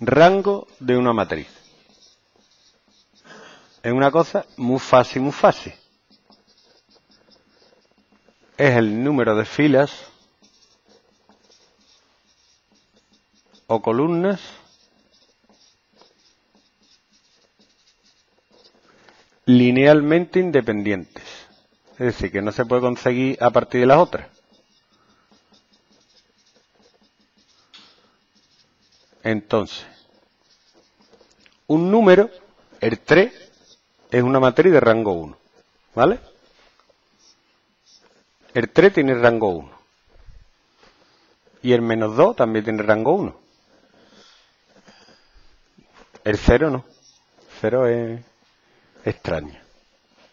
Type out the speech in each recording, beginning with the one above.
rango de una matriz. Es una cosa muy fácil, muy fácil. Es el número de filas o columnas linealmente independientes. Es decir, que no se puede conseguir a partir de las otras. Entonces, un número, el 3, es una matriz de rango 1. ¿Vale? El 3 tiene rango 1. Y el menos 2 también tiene rango 1. El 0 no. 0 es extraño.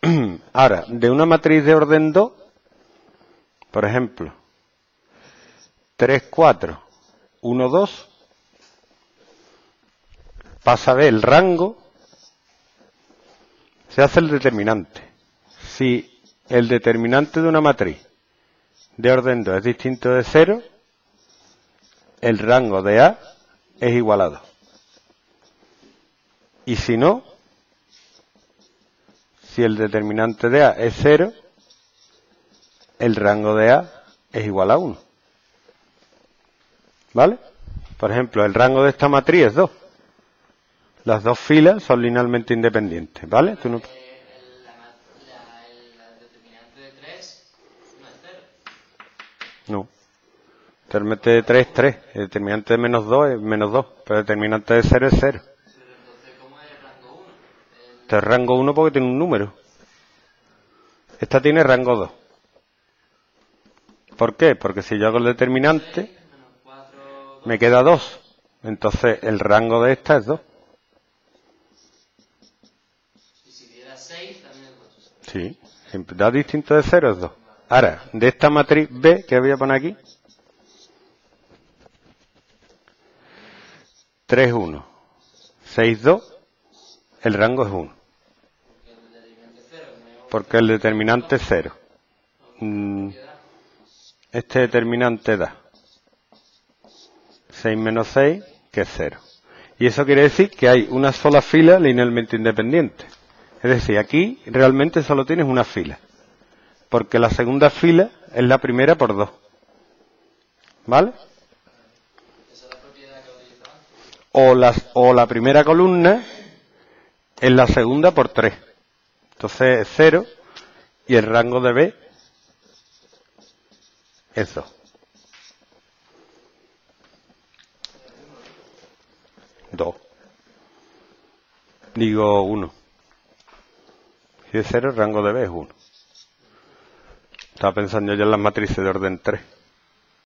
Ahora, de una matriz de orden 2, por ejemplo, 3, 4, 1, 2, pasa a el rango, se hace el determinante. Si el determinante de una matriz de orden 2 es distinto de 0, el rango de A es igual a 2. Y si no, si el determinante de A es 0, el rango de A es igual a 1. ¿Vale? Por ejemplo, el rango de esta matriz es 2. Las dos filas son linealmente independientes, ¿vale? Tú no... No. Determinante de 3 es 3. El determinante de menos 2 es menos 2. Pero el determinante de 0 es 0. Este es rango 1 porque tiene un número. Esta tiene rango 2. ¿Por qué? Porque si yo hago el determinante, me queda 2. Entonces el rango de esta es 2. Sí, siempre da distinto de 0 es 2. Ahora, de esta matriz B que voy a poner aquí, 3, 1, 6, 2, el rango es 1. Porque el determinante es 0. Mm, este determinante da 6 menos 6, que es 0. Y eso quiere decir que hay una sola fila linealmente independiente. Es decir, aquí realmente solo tienes una fila. Porque la segunda fila es la primera por 2. ¿Vale? O, las, o la primera columna es la segunda por 3. Entonces es 0 y el rango de B es 2. Dos. Digo 1. Si es 0, el rango de B es 1. Estaba pensando yo en las matrices de orden 3.